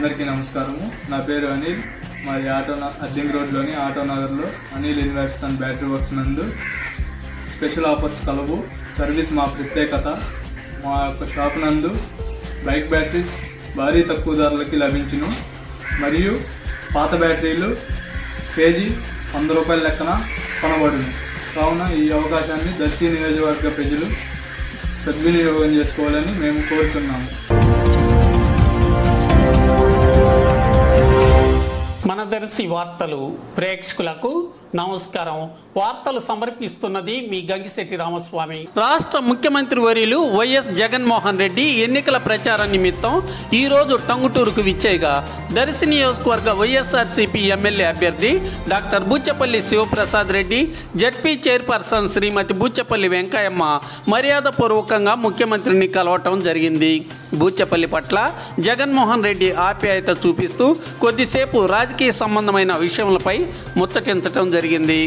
అందరికీ నమస్కారము. నా పేరు అనిల్. మాది ఆటో అర్జంగ్ రోడ్లోని ఆటో నగర్లో Anil inverters and battery works నందు స్పెషల్ ఆఫర్స్ కలవు. సర్వీస్ మా ప్రత్యేకత. మా యొక్క షాప్ నందు బైక్ బ్యాటరీస్ భారీ తక్కువ ధరలకి లభించును. మరియు పాత బ్యాటరీలు కేజీ వంద రూపాయల లెక్కన కొనబడును. కావున ఈ అవకాశాన్ని దర్శి నియోజకవర్గ ప్రజలు సద్వినియోగం చేసుకోవాలని మేము కోరుతున్నాము. మన దర్శి వార్తలు ప్రేక్షకులకు నమస్కారం. వార్తలు సమర్పిస్తున్నది మీ గంగిశెట్టి రామస్వామి. రాష్ట్ర ముఖ్యమంత్రి వర్యులు వైఎస్ జగన్మోహన్ రెడ్డి ఎన్నికల ప్రచార నిమిత్తం ఈ రోజు టంగుటూరుకు విచ్చేయగా. దర్శి నియోజకవర్గ వైఎస్ఆర్సీపీ ఎమ్మెల్యే అభ్యర్థి doctor Buchepalli Sivaprasad Reddy ZP chairperson Shrimati Buchepalli Venkayamma మర్యాదపూర్వకంగా ముఖ్యమంత్రిని కలవటం జరిగింది. బూచపల్లి పట్ల జగన్మోహన్ రెడ్డి ఆప్యాయత చూపిస్తూ కొద్దిసేపు రాజకీయ సంబంధమైన విషయములపై ముచ్చటించటం జరిగింది.